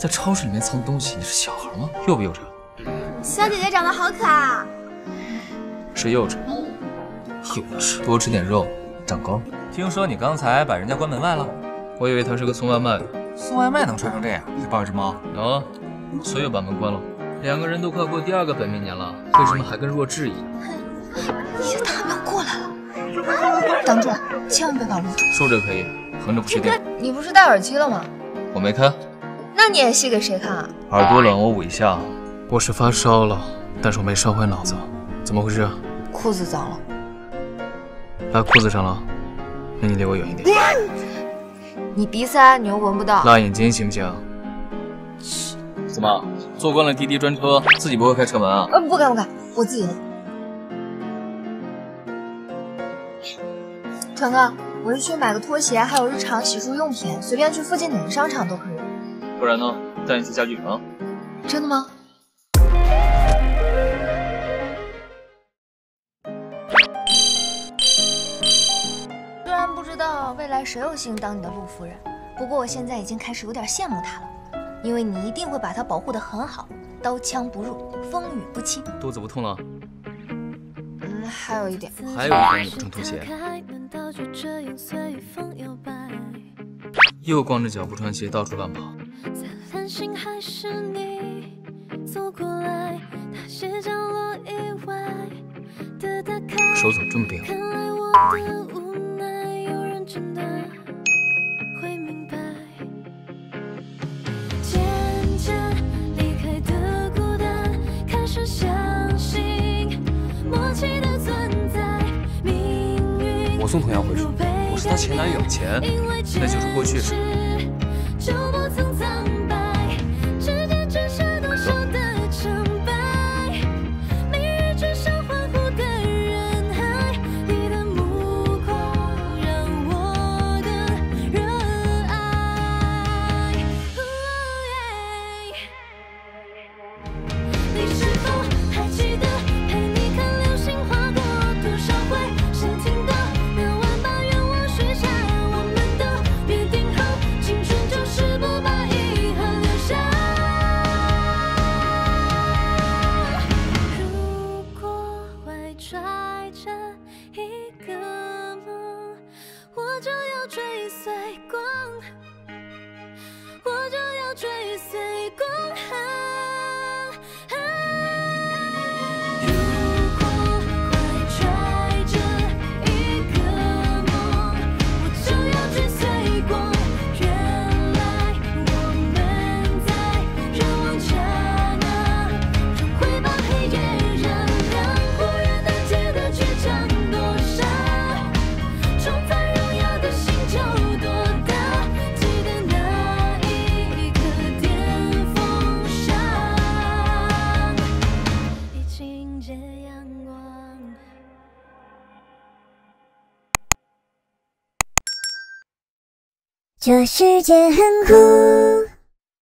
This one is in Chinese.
在超市里面藏东西，你是小孩吗？幼不幼稚？小姐姐长得好可爱啊！是幼稚，幼稚，多吃点肉，长高。听说你刚才把人家关门外了？我以为他是个送外卖的。送外卖能摔成这样？还抱一只猫？能啊，所以把门关了。两个人都快过第二个本命年了，为什么还跟弱智一样？你他们要过来了，挡住，千万别把路。竖着可以，横着不确定。你不是戴耳机了吗？我没开。那你演戏给谁看啊？耳朵冷，我捂一下。我是发烧了，但是我没烧坏脑子。怎么回事？裤子脏了。拉裤子上了？那你离我远一点。你鼻塞，你又闻不到。辣眼睛行不行？怎么，坐惯了滴滴专车，自己不会开车门啊？呃，不敢不敢，我自己。团哥，我是去买个拖鞋，还有日常洗漱用品，随便去附近哪个商场都可以。不然呢？带你去家具城。真的吗？虽然不知道未来谁有幸当你的陆夫人，不过我现在已经开始有点羡慕她了，因为你一定会把她保护得很好，刀枪不入，风雨不侵。肚子不痛了？嗯，还有一点。还有一点你不穿拖鞋。又光着脚不穿鞋到处乱跑。手怎么这么冰？我送童阳回去，我是她前男友，钱那就是过去一个梦我就要追随光我就要追随光。这世界很酷。